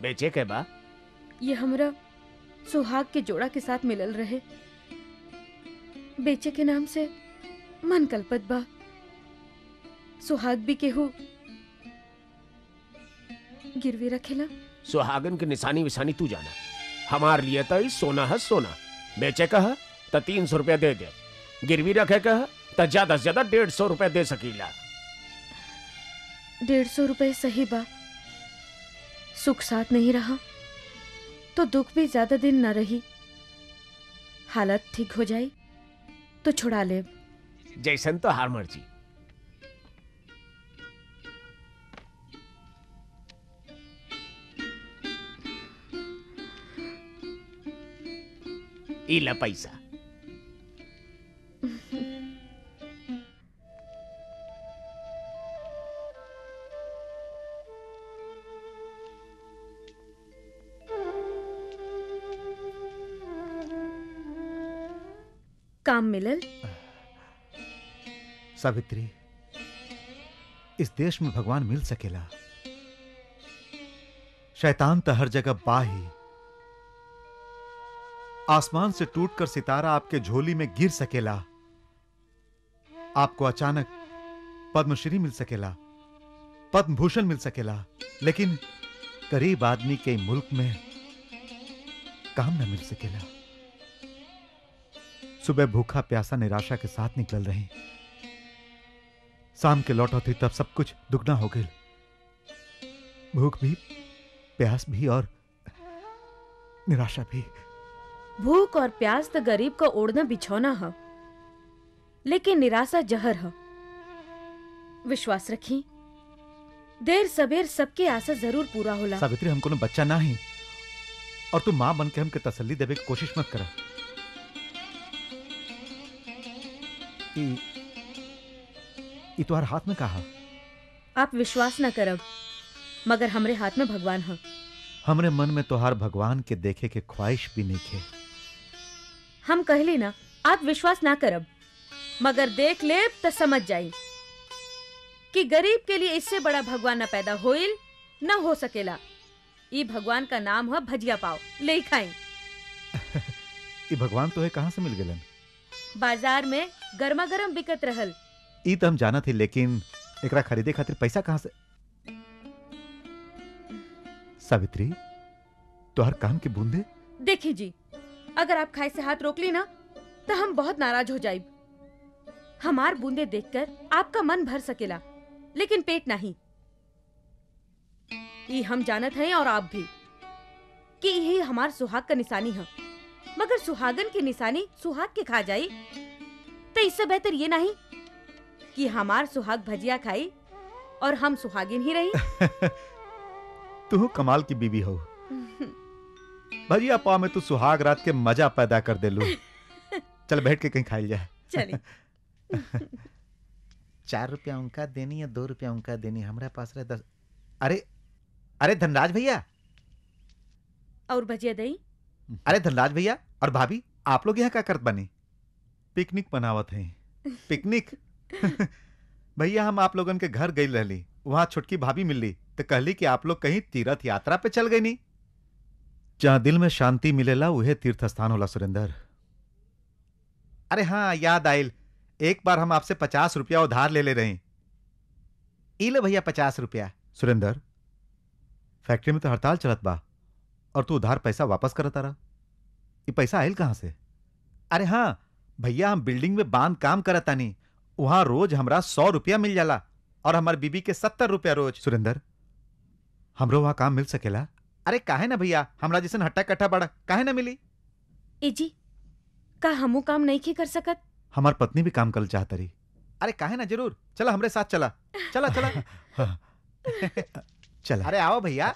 बेचे के बा। ये हमरा सुहाग के जोड़ा के साथ मिलल रहे। बेचे के नाम से मन कल्पत बा। सुहाग भी केहू गिरवी रखेला। सुहागन के निशानी विशानी तू जाना। हमार लिए तो सोना है सोना। बेचे कह तो तीन सौ रुपया दे दे। गिरवी रखे कह तो ज़्यादा से ज़्यादा डेढ़ सौ रुपया दे सकीला। डेढ़ सौ रुपए सही बा। सुख साथ नहीं रहा तो दुख भी ज़्यादा दिन न रही। हालत ठीक हो जाए तो छुड़ा ले। जैसन तो हार मर्ज़ी इला पैसा। काम मिलल? सावित्री, इस देश में भगवान मिल सकेला। शैतान तो हर जगह बा ही आसमान से टूटकर सितारा आपके झोली में गिर सकेला। आपको अचानक पद्मश्री मिल सकेला पद्म भूषण मिल सकेला, लेकिन गरीब आदमी के मुल्क में काम न मिल सकेला। सुबह भूखा प्यासा निराशा के साथ निकल रहे शाम के लौटौती तब सब कुछ दुगना हो गई भूख भी प्यास भी और निराशा भी। भूख और प्यास तो गरीब का ओढ़ना बिछौना है लेकिन निराशा जहर है। विश्वास रखी देर सबेर सबके आशा ज़रूर पूरा होला। सावित्री हमको ना बच्चा ना ही और तू माँ बन के हमके तसल्ली देवे की कोशिश मत करा। ई तुम्हारे हाथ में कहा। आप विश्वास न करब मगर हमरे हाथ में भगवान है। हमरे मन में तोहार भगवान के देखे के ख्वाहिश भी नहीं थे। हम कहली ना आप विश्वास ना करब मगर देख ले तो समझ जाई कि गरीब के लिए इससे बड़ा भगवान न पैदा होइल न हो सकेला। ई भगवान का नाम है भजिया पाव। ले खाई ई भगवान तो है कहाँ से मिल गलन? बाज़ार में गर्मा गर्म बिकत रहल। ई तो हम जाना थी लेकिन एकरा खरीदे खातिर पैसा कहाँ से? सावित्री तोहर काम की बूंदे? देखी जी अगर आप खाए से हाथ रोक ली ना तो हम बहुत नाराज़ हो जाइब। हमार बूंदे देखकर आपका मन भर सकेला लेकिन पेट नहीं। ये हम जानत हैं और आप भी कि यही हमार सुहाग का निशानी है। मगर सुहागन की निशानी सुहाग के खा जाई। तो इससे बेहतर ये नहीं कि हमार सुहाग भजिया खाई और हम सुहागिन ही रही। तू कमाल की बीवी हो। भजिया पाव में तू सुहाग रात के मज़ा पैदा कर दे लू। चल बैठ के कहीं खाई जाए चलिए चार रुपया उनका देनी या दो रुपया उनका देनी हमारे पास रहे दस। अरे अरे धनराज भैया। और भजिया दही? अरे धनराज भैया और भाभी आप लोग यहाँ क्या करत बने? पिकनिक मनावत हैं। पिकनिक? भैया हम आप लोगन के घर गई रहली। वहाँ छोटकी भाभी मिलली तो कहली कि आप लोग कहीं तीर्थ यात्रा पे चल गई नी जहाँ दिल में शांति मिलेला उहे तीर्थ स्थान होला सुरेंद्र। अरे हाँ याद आयल एक बार हम आपसे पचास रुपया उधार ले ले रहे। ई ले भैया पचास रुपया। सुरेंद्र फैक्ट्री में तो हड़ताल चलत बा और तू उधार पैसा वापस करत रहा ये पैसा आयल कहाँ से? अरे हाँ भैया हम बिल्डिंग में बाँध काम करत तानी वहाँ रोज हमरा सौ रुपया मिल जाला और हमार बीबी के सत्तर रुपया रोज। सुरेंद्र हमरो वहाँ काम मिल सकेला? अरे काहे ना भैया? हमरा जैसन हट्टा कट्टा बड़ा काहे ना मिली? ए जी का हमू काम नहीं की कर सकत? हमार पत्नी भी काम कर चाहत रही अरे काहे ना? ज़रूर। चला हमरे साथ चला। चला चला। चला। अरे आओ भैया।